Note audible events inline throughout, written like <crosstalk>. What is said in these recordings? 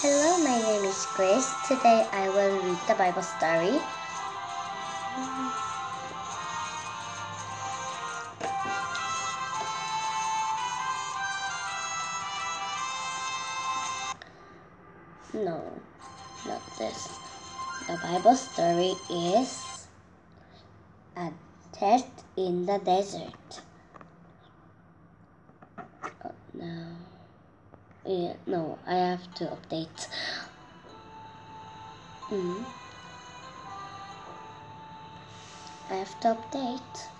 Hello, my name is Grace. Today I will read the Bible story. No, not this. The Bible story is a test in the desert. Oh, no. Yeah, no, I have to update. Mm. I have to update.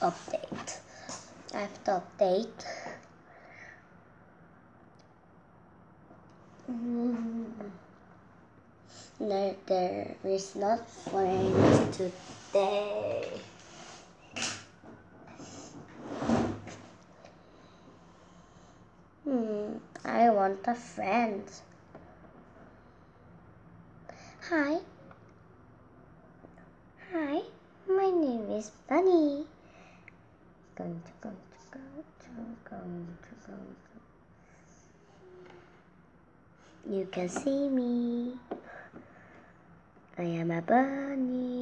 Update. I have to update. No, there is not friends today. Hmm, I want a friend. Hi. Hi, my name is Bunny. Going to go to go to go. You can see me. I am a bunny.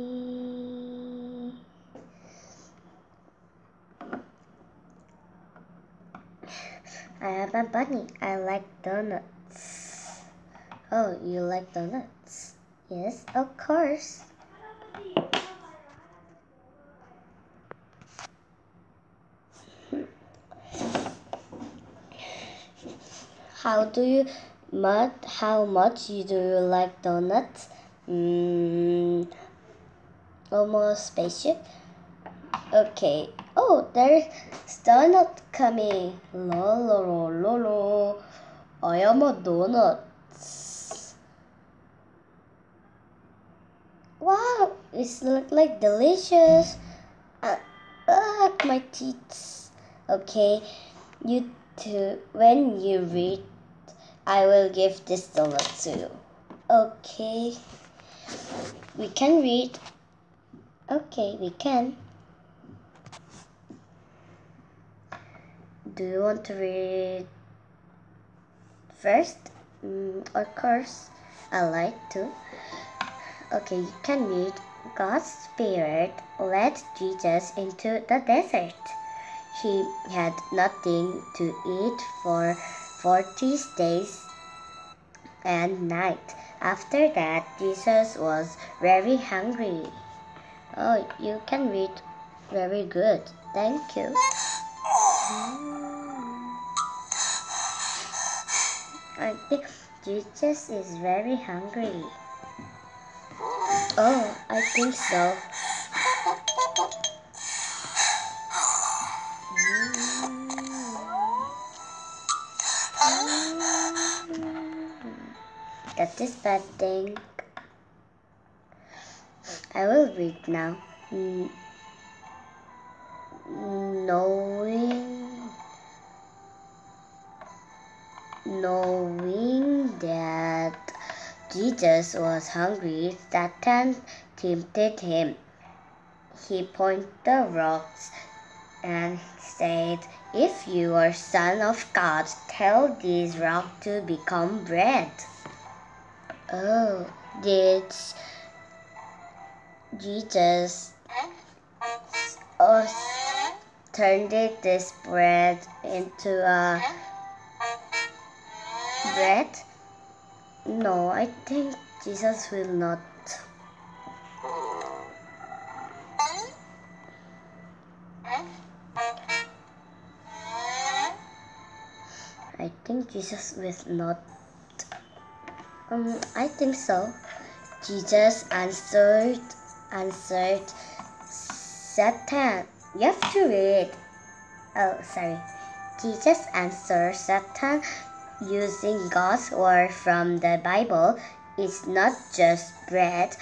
I am a bunny. I like donuts. Oh, you like donuts? Yes, of course. How do you mud? How much you do you like donuts? Mm, almost spaceship. Okay. Oh, there's donut coming. La la. I am a donut. Wow, it's look like delicious. Uh, uh, my teeth. Okay, you too. When you read, I will give this dollar to you. Okay, we can read. Okay, we can. Do you want to read first? Mm, of course, I like to. Okay, you can read. God's Spirit led Jesus into the desert. He had nothing to eat for 40 days and night. After that, Jesus was very hungry. Oh, you can read very good. Thank you. I think Jesus is very hungry. Oh, I think so. That is bad thing. I will read now. Knowing, knowing that Jesus was hungry, Satan tempted him. He pointed the rocks and said, If you are son of God, tell these rocks to become bread. Oh, did Jesus uh, turned this bread into a bread? No, I think Jesus will not. I think Jesus will not. Um, I think so. Jesus answered, answered, Satan. You have to read. Oh, sorry. Jesus answered Satan using God's word from the Bible. It's not just bread.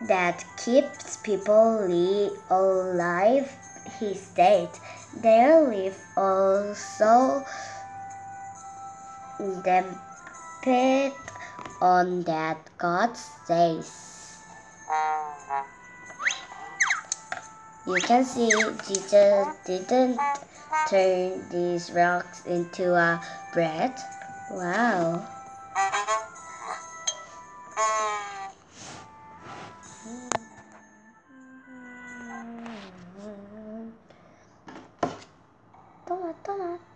that keeps people alive, he said. Their life also depend on that God says. You can see Jesus didn't turn these rocks into a bread. Wow.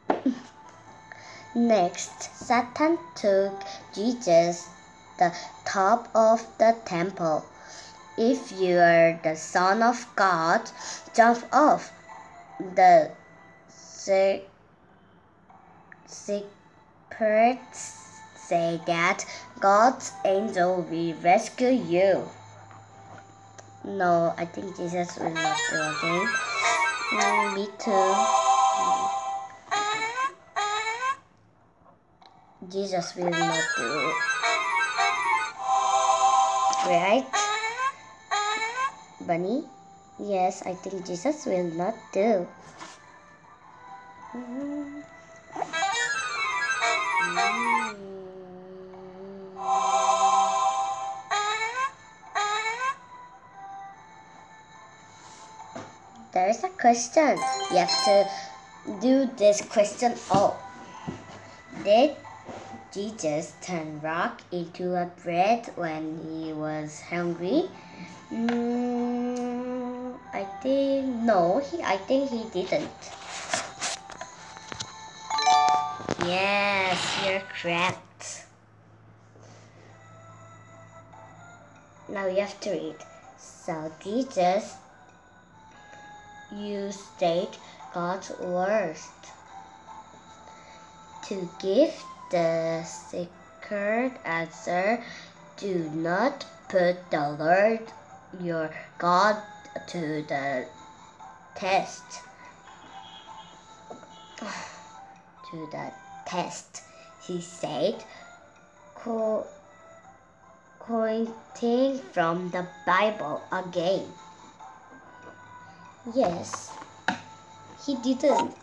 <laughs> Next, Satan took Jesus the top of the temple. If you are the Son of God, jump off. The secrets say that God's angel will rescue you. No, I think Jesus will not do again. Mm, me too. Jesus will not do. Right? Bunny? Yes, I think Jesus will not do. Hmm. There is a question. You have to do this question. Oh, did Jesus turned rock into a bread when he was hungry? Mm, I think no. He I think he didn't. Yes, you're correct. Now you have to read. So Jesus used state God's words to give the secret answer do not put the Lord your God to the test. <sighs> to the test, he said, quoting from the Bible again. Yes, he didn't.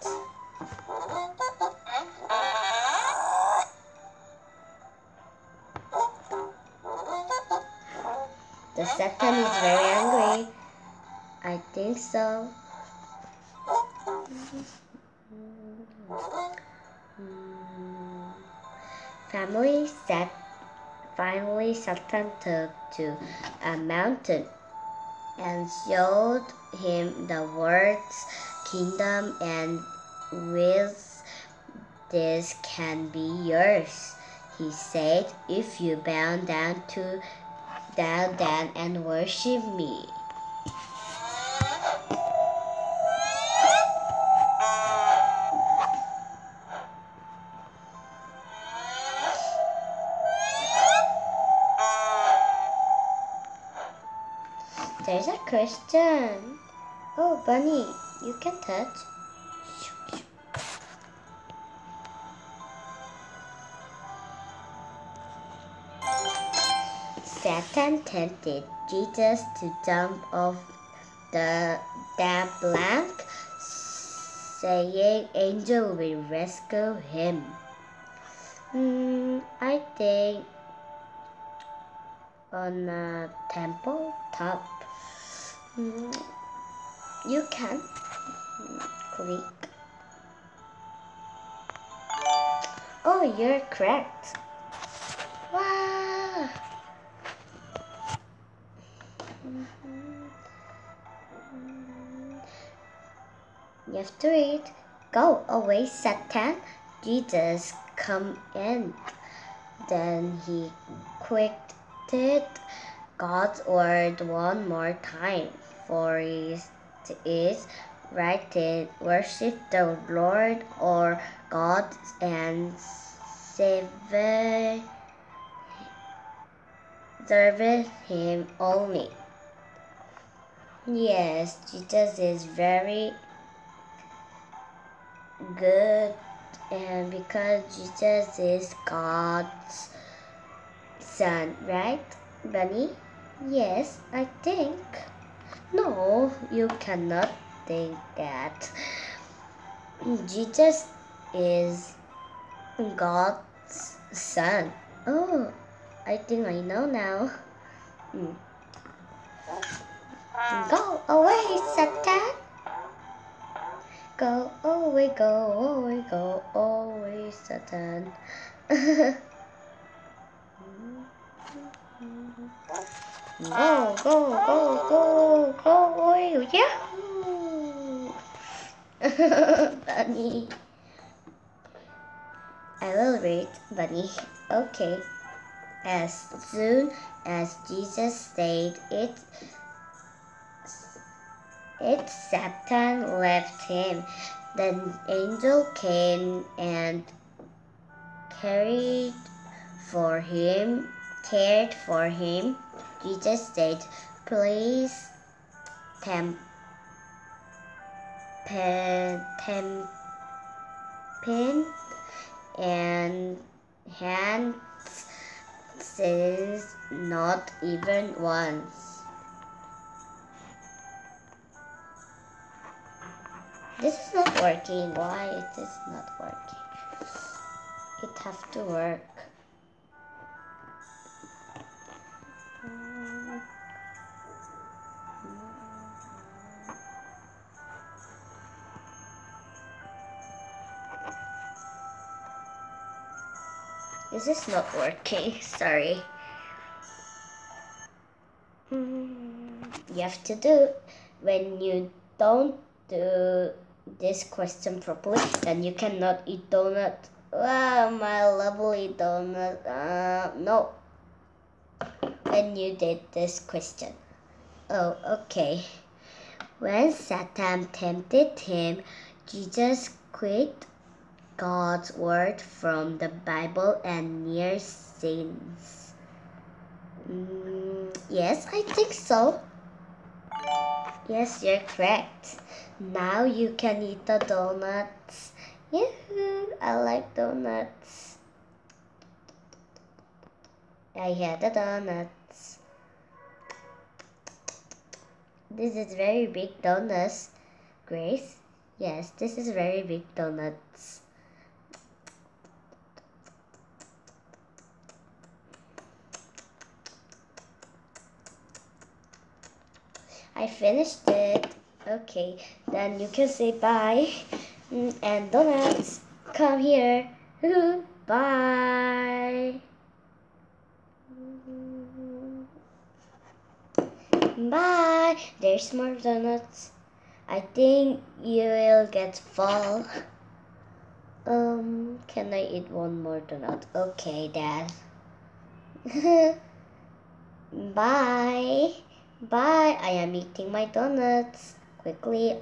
The Satan is very angry. I think so. Family set finally Satan took to a mountain and showed him the world's kingdom and with this can be yours. He said, if you bow down to bow down and worship me. There's a Christian. Oh, bunny, you can touch. Satan tempted Jesus to jump off the that blank, saying angel will rescue him. Hmm, I think on a temple top. Hmm, you can click. Oh, you're correct. Wow. You have to read. Go away, Satan. Jesus come in. Then he quoted God's word one more time. For it is written, worship the Lord or God and serve serve him only. Yes, Jesus is very good and because Jesus is God's son, right, Bunny? Yes, I think. No, you cannot think that. Jesus is God's son. Oh, I think I know now. Hmm. Go away, Satan! Go away, go away, go away, Satan. <laughs> Go, go, go, go, go away, yahoo! <laughs> Bunny. I will read Bunny. Okay. As soon as Jesus said it, it Satan left him. The angel came and carried for him, cared for him Jesus said, please temp, temp, and hands says not even once. This is not working. Why it is not working? It have to work. This is not working, <laughs> sorry. You have to do, when you don't do this question properly, then you cannot eat donut. Wow, my lovely donut. Uh, no. When you did this question. Oh, okay. When Satan tempted him, Jesus quit God's word from the Bible and near sins? Mm, yes, I think so. Yes, you're correct. Now you can eat the donuts. Yahoo! I like donuts. I had the donuts. This is very big donuts. Grace? Yes, this is very big donuts. I finished it. Okay, then you can say bye. Mm, and donuts, come here. <laughs> bye. Bye. There's more donuts. I think you will get full. Um, can I eat one more donut? Okay, Dad. <laughs> Bye. Bye, I am eating my donuts. Quickly.